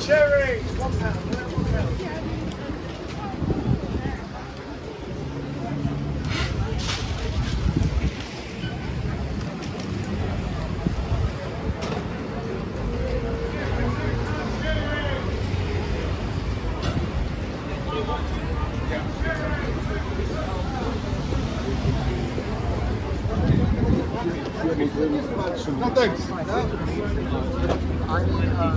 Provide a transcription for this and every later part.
Cherry! One pound, one pound. No, thanks. No. I mean, uh,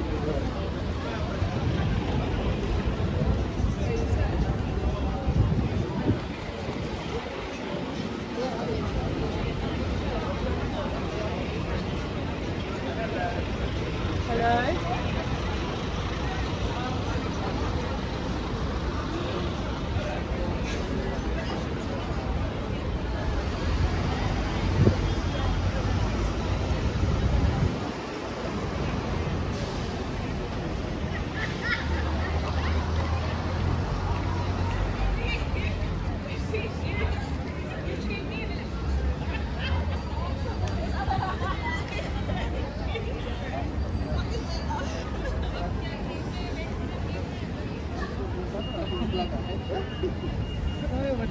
Ой, вот,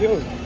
yo.